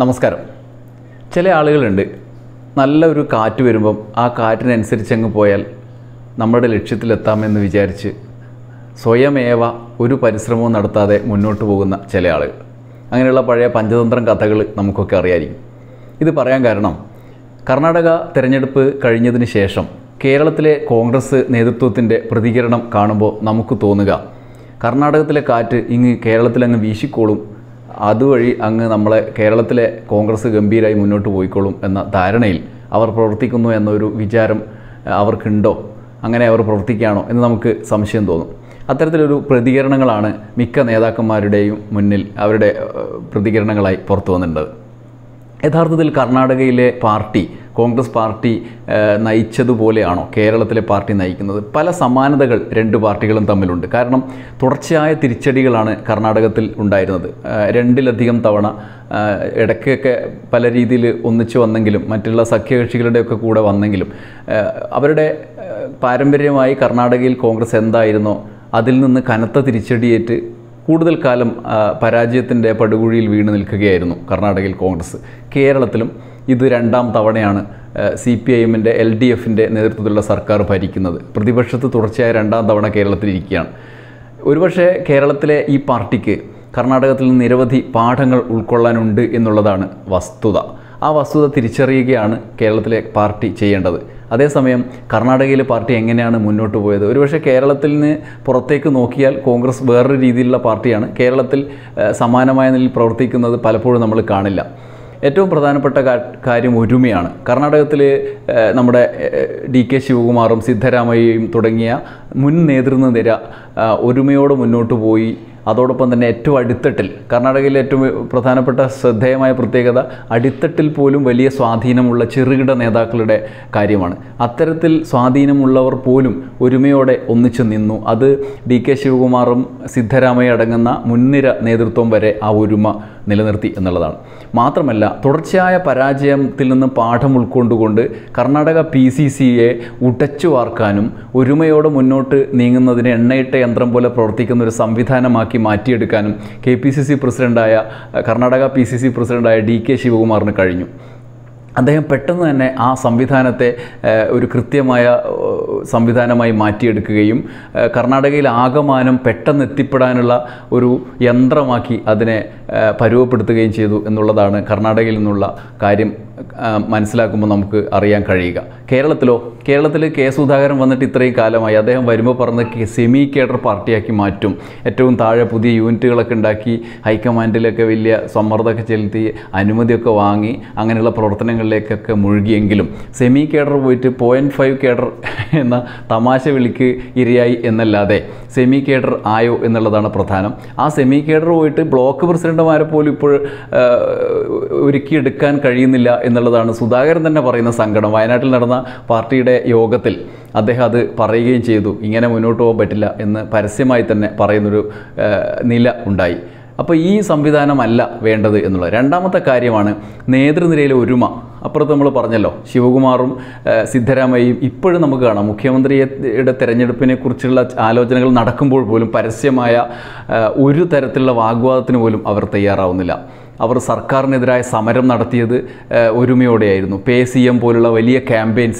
നമസ്കാരം. ചില ആളുകളുണ്ട് നല്ലൊരു കാറ്റ് വരുമ്പം ആ കാറ്റിനനുസരിച്ച് അങ്ങ് പോയാൽ നമ്മുടെ ലക്ഷ്യത്തിലെത്താമെന്ന് വിചാരിച്ച് സ്വയമേവ ഒരു പരിശ്രമവും നടത്താതെ മുന്നോട്ട് പോകുന്ന ചില ആളുകൾ. അങ്ങനെയുള്ള പഴയ പഞ്ചതന്ത്രം കഥകൾ നമുക്കൊക്കെ അറിയായിരിക്കും. ഇത് പറയാൻ കാരണം കർണാടക തിരഞ്ഞെടുപ്പ് കഴിഞ്ഞതിന് ശേഷം കേരളത്തിലെ കോൺഗ്രസ് നേതൃത്വത്തിന്റെ പ്രതികരണം കാണുമ്പോൾ നമുക്ക് തോന്നുക കർണാടകത്തിലെ കാറ്റ് ഇങ്ങ് കേരളത്തിലങ്ങ് വീശിക്കോളും അതുവഴി അങ്ങ് നമ്മളെ കേരളത്തിലെ കോൺഗ്രസ് ഗംഭീരമായി മുന്നോട്ട് പോയിക്കോളും എന്ന ധാരണയിൽ അവർ പ്രവർത്തിക്കുന്നു എന്നൊരു വിചാരം അവർക്കുണ്ടോ? അങ്ങനെ അവർ പ്രവർത്തിക്കുകയാണോ എന്ന് നമുക്ക് സംശയം തോന്നും. അത്തരത്തിലൊരു പ്രതികരണങ്ങളാണ് മിക്ക നേതാക്കന്മാരുടെയും മുന്നിൽ അവരുടെ പ്രതികരണങ്ങളായി പുറത്തു വന്നിട്ടുള്ളത്. യഥാർത്ഥത്തിൽ കർണാടകയിലെ പാർട്ടി കോൺഗ്രസ് പാർട്ടി നയിച്ചതുപോലെയാണോ? കേരളത്തിലെ പാർട്ടി നയിക്കുന്നത്? പല സമാനതകൾ രണ്ട് പാർട്ടികളും തമ്മിലുണ്ട്. കാരണം തുടർച്ചയായ തിരിച്ചടികളാണ് കർണാടകത്തിൽ ഉണ്ടായിരുന്നത്. രണ്ടിലധികം തവണ ഇടയ്ക്കൊക്കെ പല രീതിയിൽ ഒന്നിച്ചു വന്നെങ്കിലും മറ്റുള്ള സഖ്യകക്ഷികളുടെയൊക്കെ കൂടെ വന്നെങ്കിലും അവരുടെ പാരമ്പര്യമായി കർണാടകയിൽ കോൺഗ്രസ് എന്തായിരുന്നോ അതിൽ നിന്ന് കനത്ത തിരിച്ചടിയേറ്റ് കൂടുതൽ കാലം പരാജയത്തിന്റെ പടുകുഴിയിൽ വീണ് നിൽക്കുകയായിരുന്നു കർണാടകയിൽ കോൺഗ്രസ്. കേരളത്തിലും ഇത് രണ്ടാം തവണയാണ് സി പി ഐ എമ്മിന്റെ എൽ ഡി എഫിന്റെ നേതൃത്വത്തിലുള്ള സർക്കാർ ഭരിക്കുന്നത്. പ്രതിപക്ഷത്ത് തുടർച്ചയായ രണ്ടാം തവണ കേരളത്തിലിരിക്കുകയാണ് ഒരുപക്ഷെ കേരളത്തിലെ ഈ പാർട്ടിക്ക് കർണാടകത്തിൽ നിരവധി പാഠങ്ങൾ ഉൾക്കൊള്ളാനുണ്ട് എന്നുള്ളതാണ് വസ്തുത. ആ വസ്തുത തിരിച്ചറിയുകയാണ് കേരളത്തിലെ പാർട്ടി ചെയ്യേണ്ടത്. അതേസമയം കർണാടകയിലെ പാർട്ടി എങ്ങനെയാണ് മുന്നോട്ട് പോയത്? ഒരുപക്ഷെ കേരളത്തിൽ നിന്ന് പുറത്തേക്ക് നോക്കിയാൽ കോൺഗ്രസ് വേറൊരു രീതിയിലുള്ള പാർട്ടിയാണ്. കേരളത്തിൽ സമാനമായ നിലയിൽ പ്രവർത്തിക്കുന്നത് പലപ്പോഴും നമ്മൾ കാണില്ല. ഏറ്റവും പ്രധാനപ്പെട്ട കാര്യം ഒരുമയാണ്. കർണാടകത്തിൽ നമ്മുടെ ഡി കെ ശിവകുമാറും സിദ്ധരാമയ്യയും തുടങ്ങിയ മുൻ നേതൃനിര ഒരുമയോടെ മുന്നോട്ട് പോയി. അതോടൊപ്പം തന്നെ ഏറ്റവും അടിത്തട്ടിൽ കർണാടകയിലെ ഏറ്റവും പ്രധാനപ്പെട്ട ശ്രദ്ധേയമായ പ്രത്യേകത അടിത്തട്ടിൽ പോലും വലിയ സ്വാധീനമുള്ള ചെറുകിട നേതാക്കളുടെ കാര്യമാണ്. അത്തരത്തിൽ സ്വാധീനമുള്ളവർ പോലും ഒരുമയോടെ ഒന്നിച്ചു നിന്നു. അത് ഡി കെ ശിവകുമാറും സിദ്ധരാമയ്യ അടങ്ങുന്ന മുൻനിര നേതൃത്വം വരെ ആ ഒരുമ നിലനിർത്തി എന്നുള്ളതാണ്. മാത്രമല്ല തുടർച്ചയായ പരാജയത്തിൽ നിന്ന് പാഠം ഉൾക്കൊണ്ടുകൊണ്ട് കർണാടക പി സി സിയെ ഉടച്ചു വാർക്കാനും ഒരുമയോടെ മുന്നോട്ട് നീങ്ങുന്നതിന് എണ്ണയിട്ട യന്ത്രം പോലെ പ്രവർത്തിക്കുന്ന ഒരു സംവിധാനമാക്കി മാറ്റിയെടുക്കാനും കെ പി സി സി പ്രസിഡന്റായ കർണാടക പി സി സി പ്രസിഡന്റായ ഡി കെ ശിവകുമാറിന് കഴിഞ്ഞു. അദ്ദേഹം പെട്ടെന്ന് തന്നെ ആ സംവിധാനത്തെ ഒരു കൃത്യമായ സംവിധാനമായി മാറ്റിയെടുക്കുകയും കർണാടകയിൽ ആകമാനം പെട്ടെന്ന് എത്തിപ്പെടാനുള്ള ഒരു യന്ത്രമാക്കി അതിനെ പരുവപ്പെടുത്തുകയും ചെയ്തു എന്നുള്ളതാണ് കർണാടകയിൽ നിന്നുള്ള കാര്യം. മനസ്സിലാക്കുമ്പോൾ നമുക്ക് അറിയാൻ കഴിയുക. കേരളത്തിലോ കേരളത്തിൽ കെ സുധാകരൻ വന്നിട്ട് ഇത്രയും കാലമായി അദ്ദേഹം വരുമ്പോൾ പറഞ്ഞ സെമി കേഡർ പാർട്ടിയാക്കി മാറ്റും. ഏറ്റവും താഴെ പുതിയ യൂണിറ്റുകളൊക്കെ ഉണ്ടാക്കി ഹൈക്കമാൻഡിലൊക്കെ വലിയ സമ്മർദ്ദമൊക്കെ ചെലുത്തി അനുമതിയൊക്കെ വാങ്ങി അങ്ങനെയുള്ള പ്രവർത്തനങ്ങളിലേക്കൊക്കെ മുഴുകിയെങ്കിലും സെമി കേഡർ പോയിട്ട് പോയിന്റ് ഫൈവ് കേഡർ എന്ന തമാശ വിളിക്ക് ഇരയായി എന്നല്ലാതെ സെമി കേഡർ ആയോ എന്നുള്ളതാണ് പ്രധാനം. ആ സെമി കേഡർ പോയിട്ട് ബ്ലോക്ക് പ്രസിഡന്റുമാരെ പോലും ഇപ്പോൾ ഒരുക്കിയെടുക്കാൻ കഴിയുന്നില്ല എന്നുള്ളതാണ് സുധാകരൻ തന്നെ പറയുന്ന സങ്കടം. വയനാട്ടിൽ നടന്ന പാർട്ടിയുടെ യോഗത്തിൽ അദ്ദേഹം അത് പറയുകയും ചെയ്തു. ഇങ്ങനെ മുന്നോട്ട് പോകാൻ പറ്റില്ല എന്ന് പരസ്യമായി തന്നെ പറയുന്നൊരു നില ഉണ്ടായി. അപ്പോൾ ഈ സംവിധാനമല്ല വേണ്ടത് എന്നുള്ളത്. രണ്ടാമത്തെ കാര്യമാണ് നേതൃനിരയിലെ ഒരുമ. അപ്പുറത്ത് നമ്മൾ പറഞ്ഞല്ലോ ശിവകുമാറും സിദ്ധരാമയ്യയും ഇപ്പോഴും നമുക്ക് കാണാം. മുഖ്യമന്ത്രിയുടെ തെരഞ്ഞെടുപ്പിനെ കുറിച്ചുള്ള ആലോചനകൾ നടക്കുമ്പോൾ പോലും പരസ്യമായ ഒരു തരത്തിലുള്ള വാഗ്വാദത്തിന് പോലും അവർ തയ്യാറാവുന്നില്ല. അവർ സർക്കാരിനെതിരായ സമരം നടത്തിയത് ഒരുമയോടെയായിരുന്നു. പേ സി എം പോലുള്ള വലിയ ക്യാമ്പയിൻ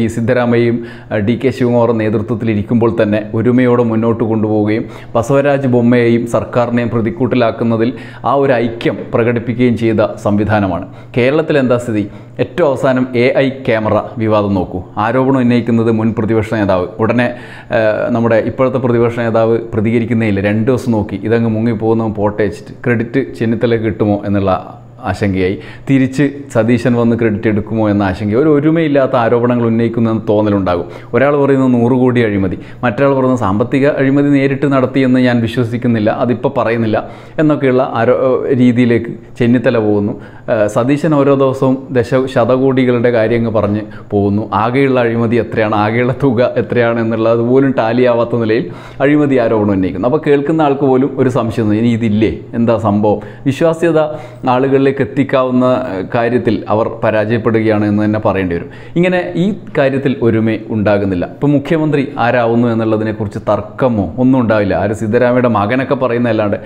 ഈ സിദ്ധരാമയ്യയും ഡി കെ ശിവകുമാറും നേതൃത്വത്തിലിരിക്കുമ്പോൾ തന്നെ ഒരുമയോടെ മുന്നോട്ട് കൊണ്ടുപോവുകയും ബസവരാജ് ബൊമ്മയെയും സർക്കാരിനെയും പ്രതിക്കൂട്ടിലാക്കുന്നതിൽ ആ ഒരു ഐക്യം പ്രകടിപ്പിക്കുകയും ചെയ്ത സംവിധാനമാണ്. കേരളത്തിൽ എന്താ സ്ഥിതി? ഏറ്റവും അവസാനം എ ഐ ക്യാമറ വിവാദം നോക്കൂ. ആരോപണം ഉന്നയിക്കുന്നത് മുൻ പ്രതിപക്ഷ നേതാവ്. ഉടനെ നമ്മുടെ ഇപ്പോഴത്തെ പ്രതിപക്ഷ നേതാവ് പ്രതികരിക്കുന്നേയില്ല രണ്ട് ദിവസം നോക്കി. ഇതങ്ങ് മുങ്ങിപ്പോകുന്ന പോട്ടയച്ചിട്ട് ക്രെഡിറ്റ് ചെന്നിത്തലയ്ക്ക് കിട്ടുമോ എന്നുള്ള ആശങ്കയായി. തിരിച്ച് സതീശൻ വന്ന് ക്രെഡിറ്റ് എടുക്കുമോ എന്ന ആശങ്ക ഒരു ഒരുമയില്ലാത്ത ആരോപണങ്ങൾ ഉന്നയിക്കുന്നെന്ന് തോന്നലുണ്ടാകും. ഒരാൾ പറയുന്നത് നൂറ് കോടി അഴിമതി. മറ്റൊരാൾ പറയുന്നത് സാമ്പത്തിക അഴിമതി നേരിട്ട് നടത്തിയെന്ന് ഞാൻ വിശ്വസിക്കുന്നില്ല അതിപ്പോൾ പറയുന്നില്ല എന്നൊക്കെയുള്ള ആരോ രീതിയിലേക്ക് ചെന്നിത്തല പോകുന്നു. സതീശൻ ഓരോ ദിവസവും ദശ ശതകോടികളുടെ കാര്യങ്ങൾ പറഞ്ഞ് പോകുന്നു. ആകെയുള്ള അഴിമതി എത്രയാണ്? ആകെയുള്ള തുക എത്രയാണ് എന്നുള്ളത് പോലും ടാലിയാവാത്ത നിലയിൽ അഴിമതി ആരോപണം ഉന്നയിക്കുന്നു. അപ്പോൾ കേൾക്കുന്ന ആൾക്ക് പോലും ഒരു സംശയം ഇനി ഇതില്ലേ? എന്താ സംഭവം? വിശ്വാസ്യത ആളുകളിൽ ജനങ്ങളിലേക്ക് എത്തിക്കാവുന്ന കാര്യത്തിൽ അവർ പരാജയപ്പെടുകയാണ് എന്ന് തന്നെ പറയേണ്ടി വരും. ഇങ്ങനെ ഈ കാര്യത്തിൽ ഒരുമേ ഉണ്ടാകുന്നില്ല. ഇപ്പോൾ മുഖ്യമന്ത്രി ആരാവുന്നു എന്നുള്ളതിനെക്കുറിച്ച് തർക്കമോ ഒന്നും ഉണ്ടാവില്ല. ആര് സിദ്ധരാമയുടെ മകനൊക്കെ പറയുന്നതല്ലാണ്ട്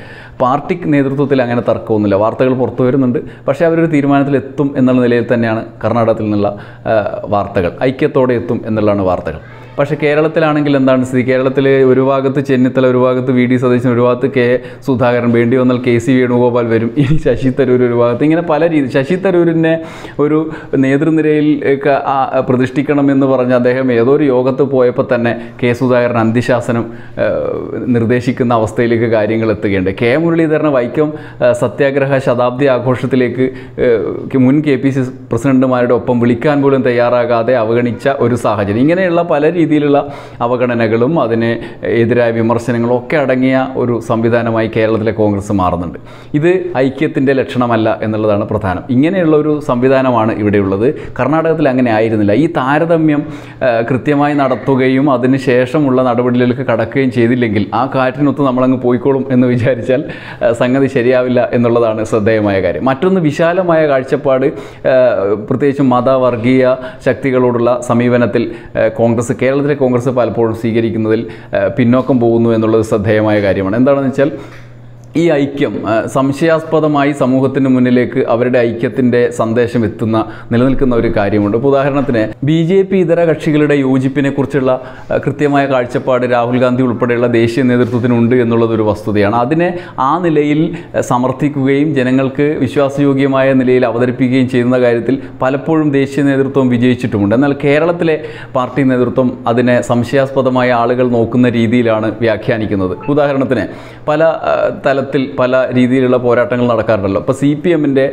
പാർട്ടി നേതൃത്വത്തിൽ അങ്ങനെ തർക്കമൊന്നുമില്ല. വാർത്തകൾ പുറത്തു വരുന്നുണ്ട്. പക്ഷേ അവരൊരു തീരുമാനത്തിൽ എത്തും എന്നുള്ള നിലയിൽ തന്നെയാണ് കർണാടകത്തിൽ നിന്നുള്ള വാർത്തകൾ. ഐക്യത്തോടെ എത്തും എന്നുള്ളതാണ് വാർത്തകൾ. പക്ഷേ കേരളത്തിലാണെങ്കിൽ എന്താണ് സ്ഥിതി? കേരളത്തിൽ ഒരു ഭാഗത്ത് ചെന്നിത്തല ഒരു ഭാഗത്ത് വി ഡി സതീശൻ ഒരു ഭാഗത്ത് കെ സുധാകരൻ വേണ്ടി വന്നാൽ കെ സി വേണുഗോപാൽ വരും. ഇനി ശശി തരൂർ ഒരു ഭാഗത്ത്. ഇങ്ങനെ പല രീതി. ശശി തരൂരിനെ ഒരു നേതൃനിരയിൽ പ്രതിഷ്ഠിക്കണമെന്ന് പറഞ്ഞ് അദ്ദേഹം ഏതോ ഒരു യോഗത്ത് പോയപ്പോൾ തന്നെ കെ സുധാകരൻ അന്ത്യശാസനം നിർദ്ദേശിക്കുന്ന അവസ്ഥയിലേക്ക് കാര്യങ്ങൾ എത്തുകയുണ്ട്. കെ മുരളീധരനെ വൈക്കം സത്യാഗ്രഹ ശതാബ്ദി ആഘോഷത്തിലേക്ക് മുൻ കെ പി സി പ്രസിഡന്റുമാരുടെ ഒപ്പം വിളിക്കാൻ പോലും തയ്യാറാകാതെ അവഗണിച്ച ഒരു സാഹചര്യം. ഇങ്ങനെയുള്ള പല രീതിയിലുള്ള അവഗണനകളും അതിന് എതിരായ വിമർശനങ്ങളും ഒക്കെ അടങ്ങിയ ഒരു സംവിധാനമായി കേരളത്തിലെ കോൺഗ്രസ് മാറുന്നുണ്ട്. ഇത് ഐക്യത്തിന്റെ ലക്ഷണമല്ല എന്നുള്ളതാണ് പ്രധാനം. ഇങ്ങനെയുള്ള ഒരു സംവിധാനമാണ് ഇവിടെയുള്ളത്. കർണാടകത്തിൽ അങ്ങനെ ആയിരുന്നില്ല. ഈ താരതമ്യം കൃത്യമായി നടത്തുകയും അതിന് ശേഷമുള്ള നടപടികളിലേക്ക് കടക്കുകയും ചെയ്തില്ലെങ്കിൽ ആ കാറ്റിനൊത്ത് നമ്മളങ്ങ് പോയിക്കോളും എന്ന് വിചാരിച്ചാൽ സംഗതി ശരിയാവില്ല എന്നുള്ളതാണ് ശ്രദ്ധേയമായ കാര്യം. മറ്റൊന്ന് വിശാലമായ കാഴ്ചപ്പാട് പ്രത്യേകിച്ചും മതവർഗീയ ശക്തികളോടുള്ള സമീപനത്തിൽ കോൺഗ്രസ് കോൺഗ്രസ് കേരളത്തിലെ കോൺഗ്രസ് പലപ്പോഴും സ്വീകരിക്കുന്നതിൽ പിന്നോക്കം പോകുന്നു എന്നുള്ളത് ശ്രദ്ധേയമായ കാര്യമാണ്. എന്താണെന്ന് വെച്ചാൽ ഈ ഐക്യം സംശയാസ്പദമായി സമൂഹത്തിന് മുന്നിലേക്ക് അവരുടെ ഐക്യത്തിന്റെ സന്ദേശം എത്തുന്ന നിലനിൽക്കുന്ന ഒരു കാര്യമുണ്ട്. ഇപ്പോൾ ഉദാഹരണത്തിന് ബി ജെ പി ഇതര കക്ഷികളുടെ യോജിപ്പിനെ കുറിച്ചുള്ള കൃത്യമായ കാഴ്ചപ്പാട് രാഹുൽ ഗാന്ധി ഉൾപ്പെടെയുള്ള ദേശീയ നേതൃത്വത്തിനുണ്ട് എന്നുള്ളത് ഒരു വസ്തുതയാണ്. അതിനെ ആ നിലയിൽ സമർത്ഥിക്കുകയും ജനങ്ങൾക്ക് വിശ്വാസയോഗ്യമായ നിലയിൽ അവതരിപ്പിക്കുകയും ചെയ്യുന്ന കാര്യത്തിൽ പലപ്പോഴും ദേശീയ നേതൃത്വം വിജയിച്ചിട്ടുമുണ്ട്. എന്നാൽ കേരളത്തിലെ പാർട്ടി നേതൃത്വം അതിനെ സംശയാസ്പദമായ ആളുകൾ നോക്കുന്ന രീതിയിലാണ് വ്യാഖ്യാനിക്കുന്നത്. ഉദാഹരണത്തിന് പല ആ, തലത്തിൽ പല രീതിയിലുള്ള പോരാട്ടങ്ങൾ നടക്കാറുണ്ടല്ലോ. അപ്പോൾ സി പി എമ്മിന്റെ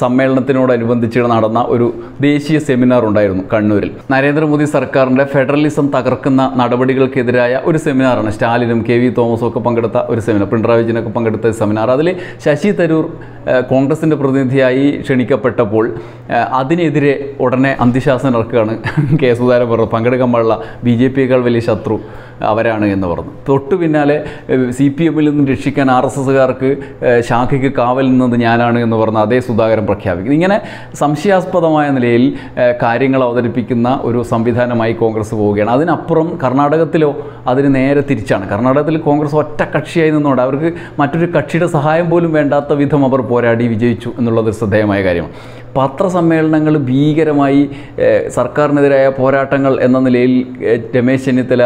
സമ്മേളനത്തിനോടനുബന്ധിച്ച് നടന്ന ഒരു ദേശീയ സെമിനാർ ഉണ്ടായിരുന്നു കണ്ണൂരിൽ. നരേന്ദ്രമോദി സർക്കാരിന്റെ ഫെഡറലിസം തകർക്കുന്ന നടപടികൾക്കെതിരായ ഒരു സെമിനാറാണ് സ്റ്റാലിനും കെ വി തോമസും ഒക്കെ പങ്കെടുത്ത ഒരു സെമിനാർ പിണറായി വിജയനൊക്കെ പങ്കെടുത്ത സെമിനാർ. അതിൽ ശശി തരൂർ കോൺഗ്രസിന്റെ പ്രതിനിധിയായി ക്ഷണിക്കപ്പെട്ടപ്പോൾ അതിനെതിരെ ഉടനെ അന്തിശാസനം ഇറക്കുകയാണ് കെ സുധാരൻ പറഞ്ഞു പങ്കെടുക്കാൻ പാടില്ല ബി ജെ പിയേക്കാൾ വലിയ ശത്രു അവരാണ് എന്ന് പറഞ്ഞു. തൊട്ടു പിന്നാലെ സി പി എമ്മിൽ നിന്ന് രക്ഷിക്കാൻ ആർ എസ് എസ്സുകാർക്ക് ശാഖയ്ക്ക് കാവൽ നിന്നത് ഞാനാണ് എന്ന് പറഞ്ഞ അതേ സുധാകരൻ പ്രഖ്യാപിക്കുന്നു. ഇങ്ങനെ സംശയാസ്പദമായ നിലയിൽ കാര്യങ്ങൾ അവതരിപ്പിക്കുന്ന ഒരു സംവിധാനമായി കോൺഗ്രസ് പോവുകയാണ്. അതിനപ്പുറം കർണാടകത്തിലോ അതിന് നേരെ തിരിച്ചാണ്. കർണാടകത്തിൽ കോൺഗ്രസ് ഒറ്റ കക്ഷിയായി നിന്നുകൊണ്ട് അവർക്ക് മറ്റൊരു കക്ഷിയുടെ സഹായം പോലും വേണ്ടാത്ത വിധം അവർ പോരാടി വിജയിച്ചു എന്നുള്ളത് ശ്രദ്ധേയമായ കാര്യമാണ്. പത്രസമ്മേളനങ്ങൾ ഭീകരമായി സർക്കാരിനെതിരായ പോരാട്ടങ്ങൾ എന്ന നിലയിൽ രമേശ് ചെന്നിത്തല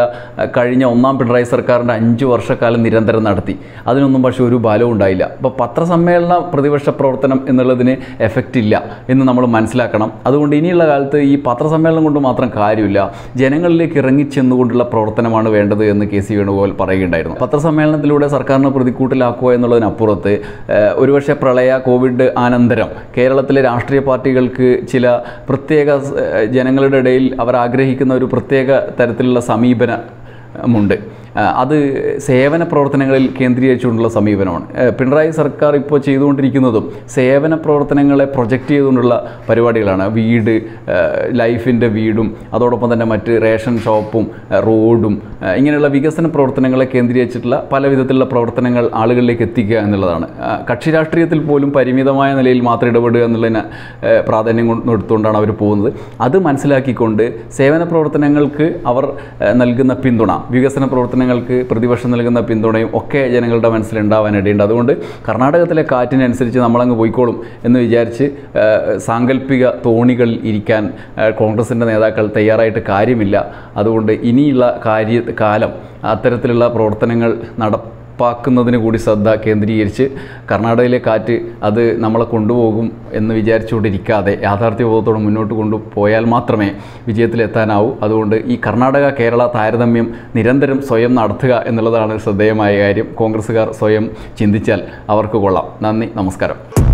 കഴിഞ്ഞ ഒന്നാം പിണറായി സർക്കാരിന്റെ അഞ്ച് വർഷക്കാലം നിരന്തരം നടത്തി. അതിനൊന്നും പക്ഷേ ഒരു ബാലവും ഉണ്ടായില്ല. അപ്പോൾ പത്രസമ്മേളന പ്രതിപക്ഷ പ്രവർത്തനം എന്നുള്ളതിന് എഫക്റ്റ് ഇല്ല എന്ന് നമ്മൾ മനസ്സിലാക്കണം. അതുകൊണ്ട് ഇനിയുള്ള കാലത്ത് ഈ പത്രസമ്മേളനം കൊണ്ട് മാത്രം കാര്യമില്ല. ജനങ്ങളിലേക്ക് ഇറങ്ങിച്ചെന്നുകൊണ്ടുള്ള പ്രവർത്തനമാണ് വേണ്ടത് എന്ന് കെ സി വേണുഗോപാൽ പറയുകയുണ്ടായിരുന്നു. പത്രസമ്മേളനത്തിലൂടെ സർക്കാരിനെ പ്രതിക്കൂട്ടിലാക്കുക എന്നുള്ളതിനപ്പുറത്ത് ഒരുപക്ഷെ പ്രളയ കോവിഡ് അനന്തരം കേരളത്തിലെ രാഷ്ട്രീയ പാർട്ടികൾക്ക് ചില പ്രത്യേക ജനങ്ങളുടെ ഇടയിൽ അവർ ആഗ്രഹിക്കുന്ന ഒരു പ്രത്യേക തരത്തിലുള്ള സമീപനമുണ്ട്. അത് സേവന പ്രവർത്തനങ്ങളിൽ കേന്ദ്രീകരിച്ചുകൊണ്ടുള്ള സമീപനമാണ്. പിണറായി സർക്കാർ ഇപ്പോൾ ചെയ്തുകൊണ്ടിരിക്കുന്നതും സേവന പ്രവർത്തനങ്ങളെ പ്രൊജക്റ്റ് ചെയ്തുകൊണ്ടുള്ള പരിപാടികളാണ്. വീട് ലൈഫിന്റെ വീടും അതോടൊപ്പം തന്നെ മറ്റ് റേഷൻ ഷോപ്പും റോഡും ഇങ്ങനെയുള്ള വികസന പ്രവർത്തനങ്ങളെ കേന്ദ്രീകരിച്ചിട്ടുള്ള പല വിധത്തിലുള്ള പ്രവർത്തനങ്ങൾ ആളുകളിലേക്ക് എത്തിക്കുക എന്നുള്ളതാണ്. കക്ഷി രാഷ്ട്രീയത്തിൽ പോലും പരിമിതമായ നിലയിൽ മാത്രം ഇടപെടുക എന്നുള്ളതിന് പ്രാധാന്യം കൊടുത്തുകൊണ്ടാണ് അവർ പോകുന്നത്. അത് മനസ്സിലാക്കിക്കൊണ്ട് സേവന പ്രവർത്തനങ്ങൾക്ക് അവർ നൽകുന്ന പിന്തുണ വികസന പ്രവർത്തനങ്ങൾക്ക് പ്രതിപക്ഷം നൽകുന്ന പിന്തുണയും ഒക്കെ ജനങ്ങളുടെ മനസ്സിലുണ്ടാവാനിടയുണ്ട് അതുകൊണ്ട് കർണാടകത്തിലെ കാറ്റിനനുസരിച്ച് നമ്മളങ്ങ് പോയിക്കോളും എന്ന് വിചാരിച്ച് സാങ്കല്പിക തോണികൾ ഇരിക്കാൻ കോൺഗ്രസിന്റെ നേതാക്കൾ തയ്യാറായിട്ട് കാര്യമില്ല. അതുകൊണ്ട് ഇനിയുള്ള കാര്യ കാലം അത്തരത്തിലുള്ള പ്രവർത്തനങ്ങൾ നടപ്പാക്കുന്നതിന് കൂടി ശ്രദ്ധ കേന്ദ്രീകരിച്ച് കർണാടകയിലെ കാറ്റ് അത് നമ്മളെ കൊണ്ടുപോകും എന്ന് വിചാരിച്ചുകൊണ്ടിരിക്കാതെ യാഥാർത്ഥ്യബോധത്തോടെ മുന്നോട്ട് കൊണ്ടുപോയാൽ മാത്രമേ വിജയത്തിലെത്താനാവൂ. അതുകൊണ്ട് ഈ കർണാടക കേരള താരതമ്യം നിരന്തരം സ്വയം നടത്തുക എന്നുള്ളതാണ് ശ്രദ്ധേയമായ കാര്യം. കോൺഗ്രസ്സുകാർ സ്വയം ചിന്തിച്ചാൽ അവർക്ക് കൊള്ളാം. നന്ദി നമസ്കാരം.